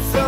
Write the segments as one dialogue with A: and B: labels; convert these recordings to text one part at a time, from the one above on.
A: so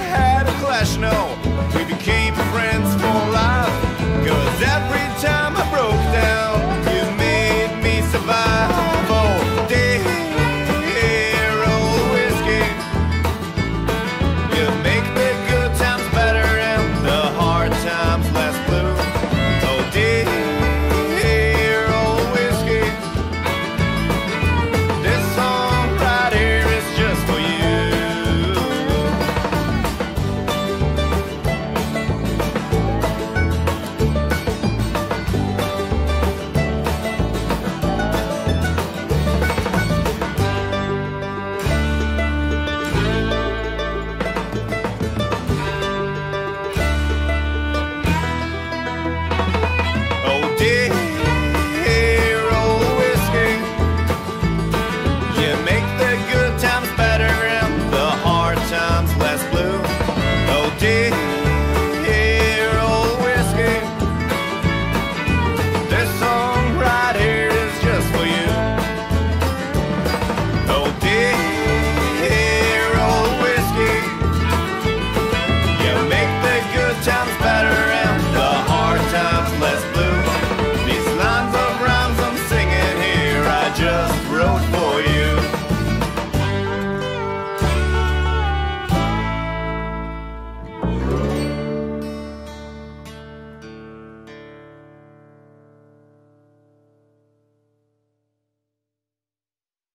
A: had a clash, no. We became friends for life.